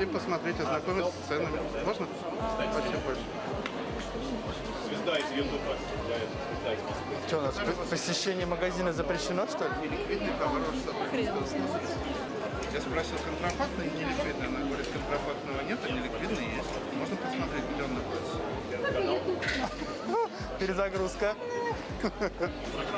Пришли посмотреть, ознакомиться с ценами. Можно? Спасибо большое. Звезда из Ютуба. Что у нас, по- посещение магазина запрещено, что ли? Неликвидный товар. Я спросил, контрафактный или неликвидный? Она говорит, контрафактного нет, а неликвидный есть. Можно посмотреть, где он находится. Перезагрузка.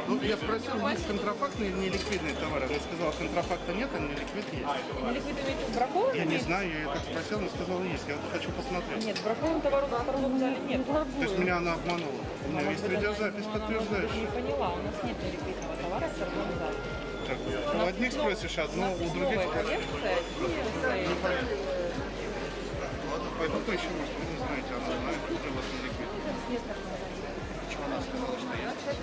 Ну, я спросил, есть контрафактный или неликвидный товар. Она сказала, контрафакта нет, а неликвидный есть. Ликвид имеете в бракованном? Я не знаю, я ее так спросил, она сказала, есть. Я вот хочу посмотреть. Нет, в бракованном товару на торговом зале нет. То есть меня она обманула. У меня есть видеозапись Не подтверждающая. поняла, у нас нет неликвидного товара в торговом зале. Так, У одних спросишь У одно, у других спросишь. пойду поищу, может, вы не знаете, она знает, уже у вас неликвидный. Чего она сказала, что есть?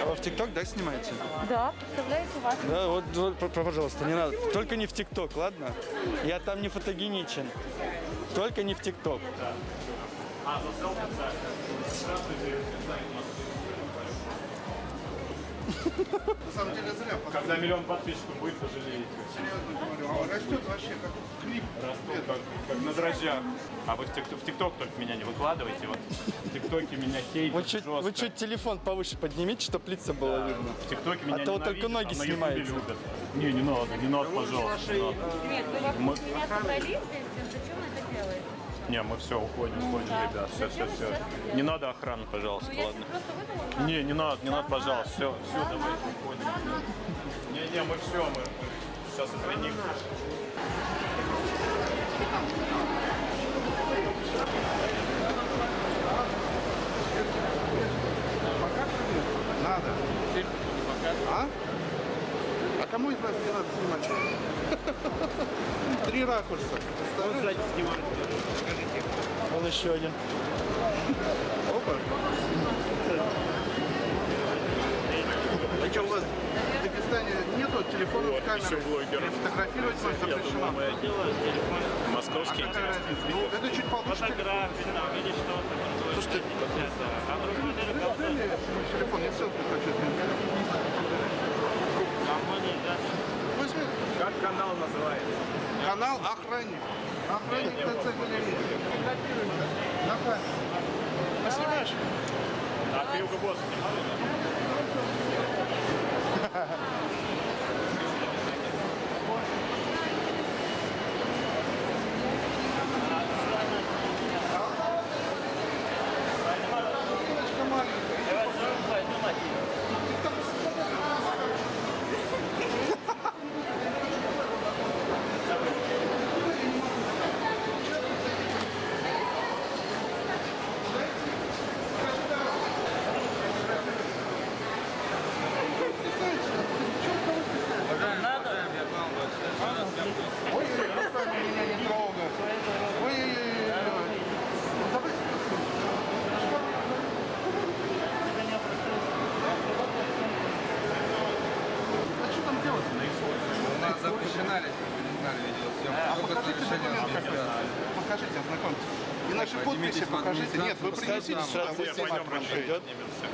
А вы в ТикТок, да, снимаете? Да, представляете, ваш Да, вот, вот, пожалуйста, не надо. Только не в ТикТок, ладно? Я там не фотогеничен. Только не в ТикТок. На самом деле зря, Когда миллион подписчиков будет, пожалеете. серьезно говорю, а растет вообще как клип. Растут как, как на дрожжах. А вы в ТикТок, в ТикТок только меня не выкладывайте. Вот в ТикТоке меня хейтят Вы чуть, жестко. вы чуть телефон повыше поднимите, чтобы лица было видно. В ТикТоке меня А то вот только ноги а снимаете. любят. Не, не надо, не надо, пожалуйста, не надо. Нет, вы меня собрались здесь, зачем? Не, мы все, уходим, уходим, да. ребят. Все, все, все. Не надо охраны, пожалуйста, Ну, ладно. вызвала охрану. Не, не надо, не надо, пожалуйста. Все, все, давайте уходим. Не, не, мы все, мы сейчас извинимся. Надо. А? А кому из вас не надо снимать? Три ракурса. Представляешь? Вон еще один. Опа. А что, у вас в Дагестане нету телефонов Вот, с камерой? еще блогер. Или фотографировать вас запрещено? Московский А какая разница? Ну, это чуть получше телефон. Слушайте, дай мне мой телефон, я ссылку хочу снять. Возьми. Как канал называется? Канал Охранник. Охранник ТЦ. Фотографируемся. На камеру. Поснимаешь? А ты Hugo Boss Ой, руками меня не трогай. Ой-ой-ой. Ну, давайте. А что там делать? У нас запрещена, если вы не знали, видеосъемка. А Только с покажите разрешения документы. администрации. Покажите, ознакомьтесь. И наши Поднимитесь подписи в покажите. Нет, вы принесите сюда. прошли. пойдем, поднимемся.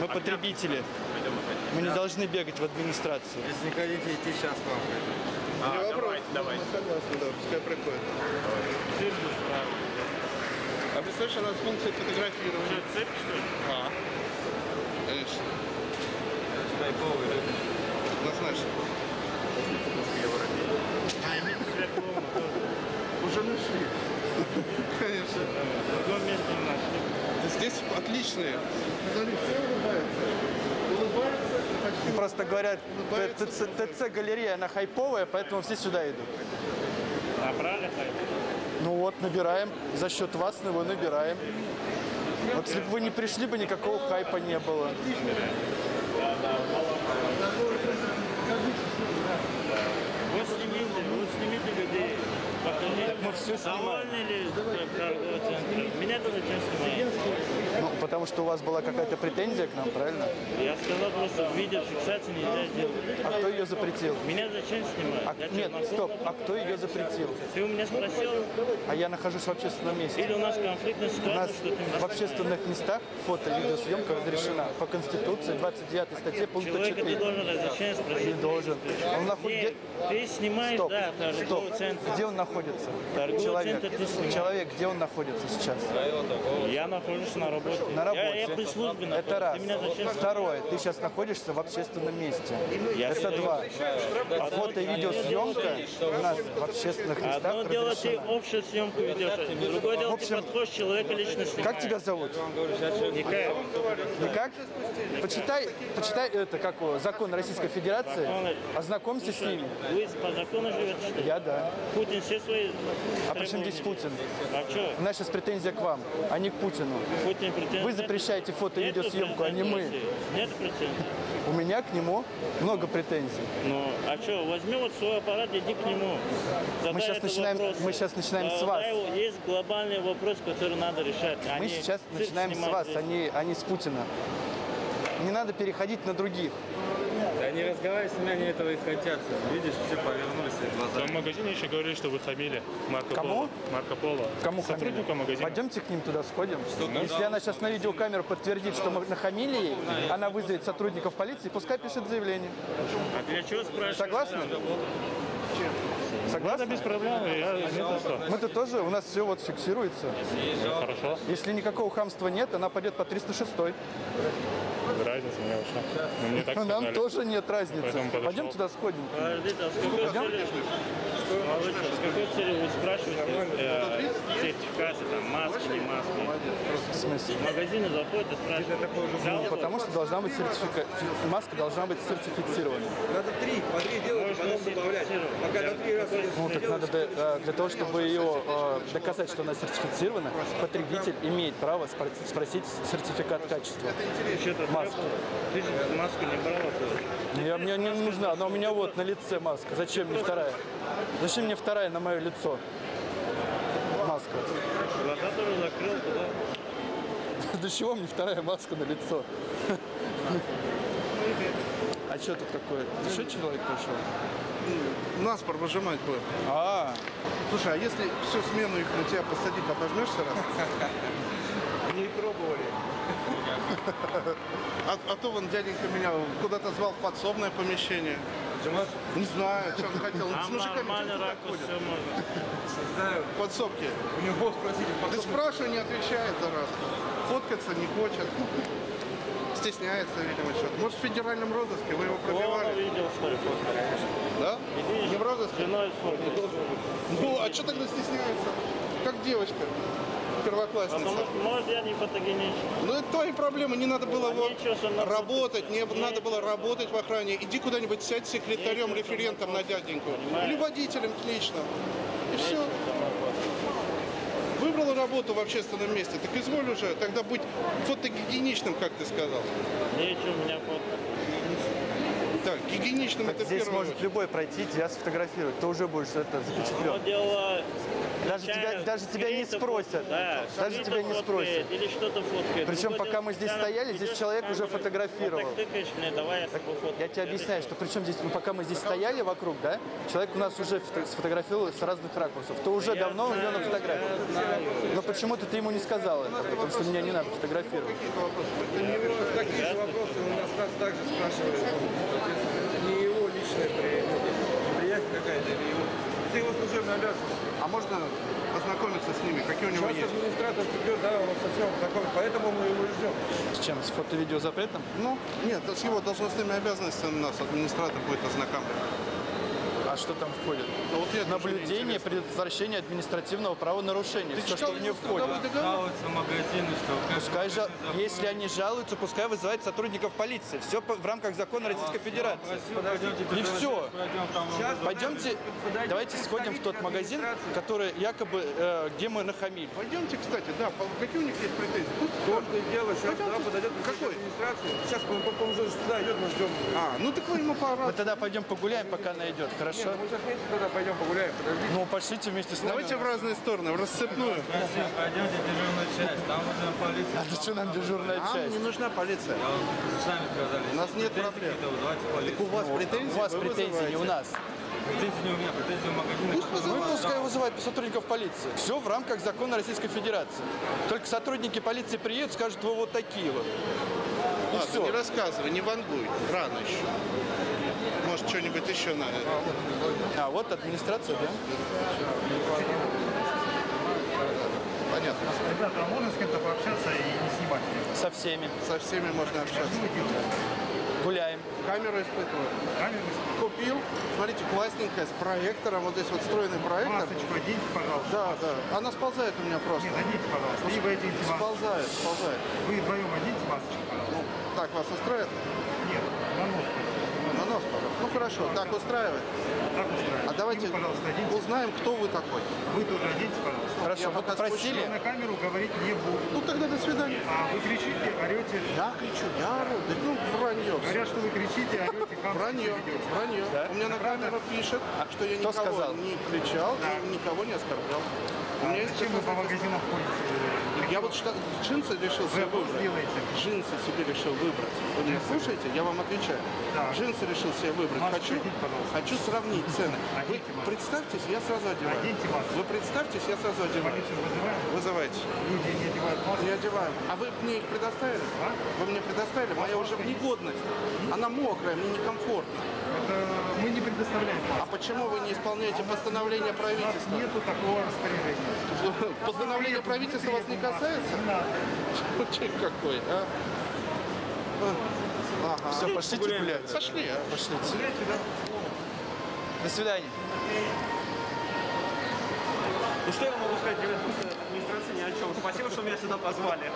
Мы потребители. Пойдем, пойдем. Мы не должны бегать в администрацию. Если не хотите идти, сейчас к вам пойду. А, Не вопрос. давайте. Мы согласны, да, пускай приходит. А представляешь, она с функцией фотографирования. Цепь, что ли? А. Конечно. Тайповый, да? Однозначно. Уже нашли. Конечно. В другом месте нашли. Здесь отличные. Просто говорят, Улыбается. ТЦ, ТЦ галерея, она хайповая, поэтому все сюда идут. Набрали Ну вот, набираем. За счет вас его набираем. Вот если бы вы не пришли бы, никакого хайпа не было. Вот снимите, вот снимите людей. Покажи. Мы все снимаем. Довольны ли торговый центр? Меня тоже чем снимают. Ну, потому что у вас была какая-то претензия к нам, правильно? Я сказал просто, видеофиксации нельзя делать. А кто ее запретил? Меня зачем снимать? А, Я нет, могу- стоп, а кто ее запретил? Ты у меня спросил, А я нахожусь в общественном месте. или у нас конфликтная У ситуация, нас что ты меня в общественных местах фото и видеосъемка разрешена по Конституции 29 статье пункта Человека ты 4. должен разрешение спросить. Не должен. Он находится... Нет, ты снимаешь, Стоп, да, торговый стоп. центр. Где он находится? Торговый Человек. ты. Человек, где он находится сейчас? Я нахожусь на работе. На работе. Я, я при службе нахожусь. Это раз. Ты Второе, ты сейчас находишься в общественном месте. Я Это стою. два. Одно- Фото и видеосъемка у нас в общественных местах Одно дело, ты разрешено. общую съемку ведешь, а другое дело, общем, ты подходишь, человека лично снимаешь. Как тебя зовут? Никак. Никак? Почитай, почитай это, как закон Российской Федерации, ознакомься с ними. Вы по закону живете, что ли? Я да. Путин все свои А при чем здесь Путин? А что? У нас сейчас претензия к вам, а не к Путину. Путин претензий? Вы запрещаете фото и видеосъемку, а не мы. Нет претензий. У меня к нему много претензий. Ну, а что, возьми вот свой аппарат, иди к нему. Задай Мы этот начинаем- мы щас начинаем с Задай вас. Есть глобальный вопрос, который надо решать. а Мы сейчас начинаем с вас, здесь. а не, а не с Путина. Не надо переходить на других. Не разговаривай с ними, они этого и хотят. Видишь, все повернулись и В глаза. том магазине еще говорили, что вы хамили Марко Кому? Поло. Марко Поло. Кому Сотруднику хамили? магазина. Пойдемте к ним туда сходим. Если она сейчас на видеокамеру подтвердит, что мы нахамили ей, она вызовет сотрудников полиции, пускай пишет заявление. А для чего спрашиваешь? Согласны? Это Согласны? без проблем. Я что? Мы-то тоже, у нас все вот фиксируется. Хорошо. Если никакого хамства нет, она пойдет по 306. Разница мне вообще. Ну, мне так Нам сказали. тоже нет разницы. Пойдем туда сходим. Подождите, а с какой целью, а с какой целью вы спрашиваете э, сертификаты, там, маски, не маски? В смысле? В магазине заходит и спрашивает. Взял Ну, потому что должна быть сертифика... фи- маска должна быть сертифицирована. Надо три, по три делать, Можно потом добавлять. Пока до три раза Ну, так надо до- э, для того, чтобы ее э, доказать, что она сертифицирована, потребитель имеет право спро- спросить сертификат качества. Маски. Ты же маску не брал оттуда. Я, мне не нужна, она у меня вот на лице маска. Зачем мне вторая? Зачем мне вторая на мое лицо? Маска. Глаза тоже закрыл, куда? Для чего мне вторая маска на лицо? А что тут такое? Еще человек пришел? Нас выжимать будет. А, Слушай, а если всю смену их на тебя посадить, отожмешься раз? не пробовали. А, а то вон дяденька меня куда-то звал в подсобное помещение. Не знаю, что он хотел. С мужиками часто так ракурс, ходят. все можно. Знаю, В подсобке. у него спросили, Ты спрашивай, не отвечает за раз. Фоткаться не хочет. Стесняется, видимо, что-то. Может, в федеральном розыске вы его Вон пробивали? видел, что ли, фото. Да? Женой сфоткал. Ну, а что тогда стесняется? Как девочка, Потому первоклассница. что, может, я не фотогеничен. Ну, это твои проблемы, не надо было А вот нечего, работать, не фото- надо было работать в охране. Иди куда-нибудь сядь секретарем, Нечего, референтом на дяденьку. Понимаешь? Или водителем лично. И все. Выбрал работу в общественном месте, так изволь уже, тогда будь фотогигиеничным, как ты сказал. Нечего у меня фото. Так, гигиеничным это здесь первое. может любой пройти, тебя сфотографировать. Ты уже будешь это запечатлен. Одно дело... Даже тебя, даже тебя не спросят. Да, Даже тебя не спросят. Или что-то фоткает. Причем пока мы здесь стояли, здесь человек уже фотографировал. Вот так тыкаешь мне, давай я. Я тебе объясняю, что причем здесь, ну, пока мы здесь стояли вокруг, да, человек у нас уже фото- сфотографировал с разных ракурсов. То уже давно у него на фотографии. Но почему-то ты ему не сказал это, потому что меня не надо фотографировать. такие же вопросы у нас, нас также спрашивали. Это не его личное при- неприязнь какая-то, или его... Это его служебная обязанность. А можно ознакомиться с ними, какие у него Сейчас есть? администратор придет, да, он совсем знакомый, поэтому мы его и ждем. С чем? С фото-видео запретом? Ну, нет, с его должностными обязанностями нас администратор будет ознакомливать. Что там входит? Ну, вот это Наблюдение, предотвращение административного правонарушения. Ты Все, что в нее входит. Жалуются магазины, что... Пускай жа- Если они жалуются, пускай вызывают сотрудников полиции. Все в рамках закона Российской Федерации. И все. Пойдемте, давайте сходим в тот магазин, который якобы, э, где мы нахамили. Пойдемте, кстати, да, какие у них есть претензии? И дело, сейчас Пойдемте. да, подойдет Какой? администрация. Сейчас потом уже сюда идет, мы ждем. А, ну так вы ему пора. Мы тогда пойдем погуляем, пока она идет, хорошо? Мы сейчас вместе туда пойдем погуляем, подожди. Ну, пошлите вместе с нами. Давайте в разные стороны, в рассыпную. Пойдемте в дежурную часть, там уже полиция. А что нам дежурная Нам часть? не нужна полиция. Сами сказали. У нас нет проблем. Так у вас претензии, У вас вы претензий не у нас. Претензии не у меня, претензии у магазина. Пусть вызывают, пускай вызывают сотрудников полиции. Все в рамках закона Российской Федерации. Только сотрудники полиции приедут, скажут, вы вот такие вот. Все. не рассказывай, не вангуй. Рано еще. Может, что-нибудь еще надо. А вот администрация, да? Понятно. Ребята, а можно с кем-то пообщаться и не снимать? Со всеми. Со всеми можно общаться. Гуляем. Камеру испытываю. Камеру Купил. Смотрите, классненькая, с проектором. Вот здесь вот встроенный проектор. масочку оденьте, пожалуйста. Да, да. Она сползает у меня просто. Нет, оденьте, пожалуйста. И вы оденьте масочку. Сползает, сползает. Вы вдвоем оденьте масочку, пожалуйста. Так, вас устраивает? Нет, на нос. Ну хорошо, так устраивает. Так устраивает. А давайте И вы, узнаем, кто вы такой. Вы тоже оденьте, пожалуйста. Хорошо, Я вы попросили. Я на камеру говорить не буду. Ну тогда до свидания. А вы кричите, орете. Я кричу, я ору. Да ну вранье. Говорят, что вы кричите, орете, Вранье, вранье. Да? У меня на камеру пишет, что я никого не кричал и никого не оскорблял. У меня есть зачем вы по магазинам ходите? Я вот что, джинсы решил себе Вы выбрать. сделаете. Джинсы себе решил выбрать. Вы меня слушаете? Я вам отвечаю. Да. Джинсы решил себе выбрать. Хочу, пожалуйста. хочу сравнить цены. Вы представьтесь, я сразу одеваю. Оденьте маску. Вы представьтесь, я сразу одеваю. Полицию вызываем. Вызывайте. Люди не одевают маску. Не одеваю. А вы мне их предоставили? А? Вы мне предоставили? Моя уже в негодность. Она мокрая, мне некомфортно. Это мы не предоставляем А почему вы не исполняете постановление У нас правительства? нету такого распоряжения. Постановление правительства вас не касается? Не надо. Какой, а? Ага. Все, пошлите гулять. Пошли, а? Пошлите. Гуляйте, да? До свидания. Ну что я могу сказать, ребят, администрация ни о чем. Спасибо, что меня сюда позвали.